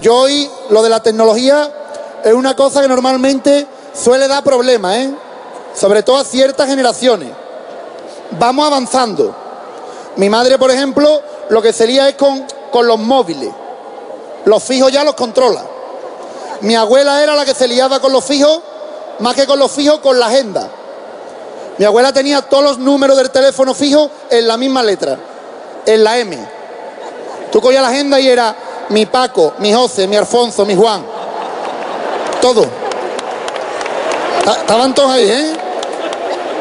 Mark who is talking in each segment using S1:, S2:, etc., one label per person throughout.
S1: Yo hoy, lo de la tecnología es una cosa que normalmente suele dar problemas, ¿eh? Sobre todo a ciertas generaciones. Vamos avanzando. Mi madre, por ejemplo, lo que sería es con, con los móviles. Los fijos ya los controla. Mi abuela era la que se liaba con los fijos, más que con los fijos, con la agenda. Mi abuela tenía todos los números del teléfono fijo en la misma letra, en la M. Tú cogías la agenda y era mi Paco, mi José, mi Alfonso, mi Juan. Todo. Ta- Estaban todos ahí, ¿eh?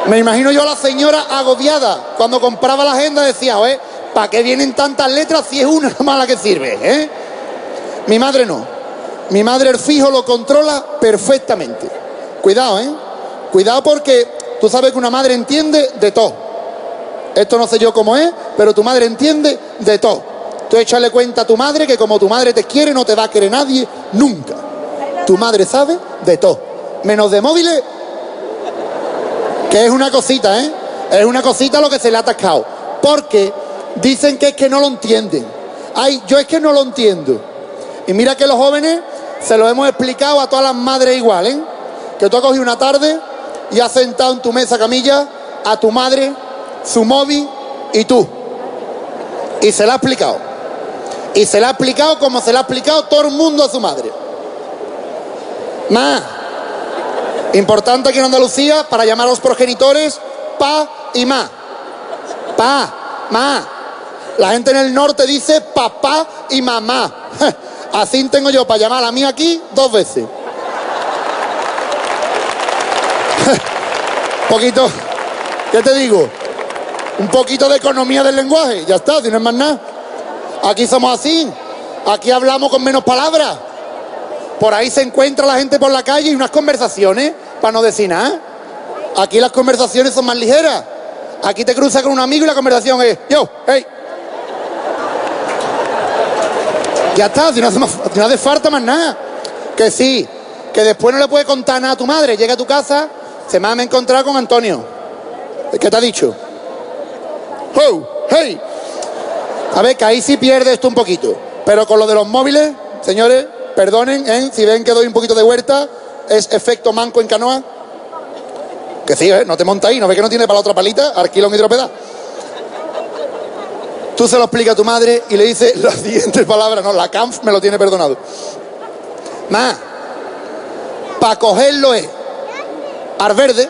S1: Me imagino yo a la señora agobiada cuando compraba la agenda decía, oye, ¿para qué vienen tantas letras si es una nada más la que sirve? ¿eh? Mi madre no. Mi madre el fijo lo controla perfectamente. Cuidado, ¿eh? Cuidado porque tú sabes que una madre entiende de todo. Esto no sé yo cómo es, pero tu madre entiende de todo. Tú échale cuenta a tu madre que como tu madre te quiere, no te va a querer nadie nunca. Tu madre sabe de todo. Menos de móviles, que es una cosita, ¿eh? Es una cosita lo que se le ha atascado. Porque dicen que es que no lo entienden. Ay, yo es que no lo entiendo. Y mira que los jóvenes se lo hemos explicado a todas las madres igual, ¿eh? Que tú has cogido una tarde y has sentado en tu mesa camilla a tu madre, su móvil y tú. Y se la ha explicado. Y se la ha explicado como se la ha explicado todo el mundo a su madre. Más. Importante aquí en Andalucía para llamar a los progenitores pa y ma. Pa, ma. La gente en el norte dice papá y mamá. Así tengo yo para llamar a mí aquí dos veces. poquito, ¿qué te digo? Un poquito de economía del lenguaje, ya está, si no es más nada. Aquí somos así, aquí hablamos con menos palabras. Por ahí se encuentra la gente por la calle y unas conversaciones, para no decir nada. Aquí las conversaciones son más ligeras. Aquí te cruzas con un amigo y la conversación es, yo, hey. Ya está, si no hace, más- falta más nada. Que sí, que después no le puedes contar nada a tu madre. Llega a tu casa, se me ha encontrado con Antonio. ¿Qué te ha dicho? Oh, hey. A ver, que ahí sí pierde esto un poquito. Pero con lo de los móviles, señores, perdonen, ¿eh? si ven que doy un poquito de huerta, es efecto manco en canoa. Que sí, ¿eh? no te monta ahí, no ves que no tiene para la otra palita, alquila un hidropedal. Tú se lo explicas a tu madre y le dices las siguientes palabras, no, la CANF me lo tiene perdonado. Más, para cogerlo es al verde.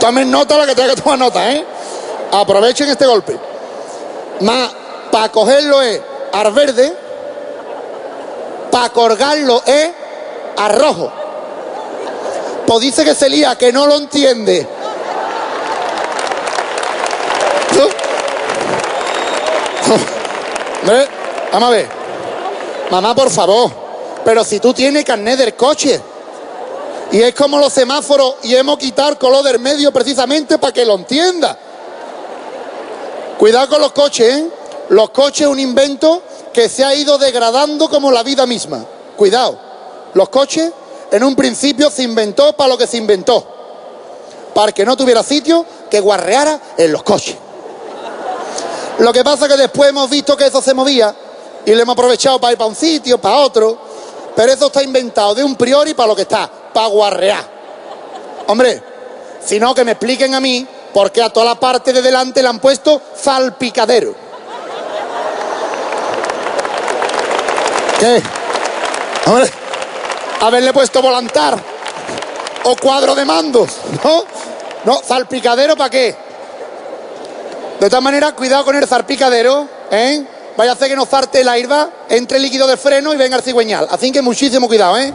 S1: Tomen nota la que tenga que tomar nota, ¿eh? Aprovechen este golpe. Más, para cogerlo es al verde, para colgarlo es a rojo. Pues dice que se lía, que no lo entiende. Hombre, Vamos a ver. Mamá, por favor. Pero si tú tienes carnet del coche. Y es como los semáforos y hemos quitado el color del medio precisamente para que lo entienda. Cuidado con los coches, ¿eh? Los coches es un invento que se ha ido degradando como la vida misma. Cuidado. Los coches en un principio se inventó para lo que se inventó. Para que no tuviera sitio que guarreara en los coches. Lo que pasa es que después hemos visto que eso se movía y lo hemos aprovechado para ir para un sitio, para otro. Pero eso está inventado de un priori para lo que está, para guarrear. Hombre, si no, que me expliquen a mí por qué a toda la parte de delante le han puesto salpicadero. ¿Qué? Hombre, haberle puesto volantar o cuadro de mandos, ¿no? No, salpicadero para qué? De todas maneras, cuidado con el salpicadero, ¿eh? Vaya a hacer que no zarte el airbag, entre el líquido de freno y venga el cigüeñal. Así que muchísimo cuidado, ¿eh?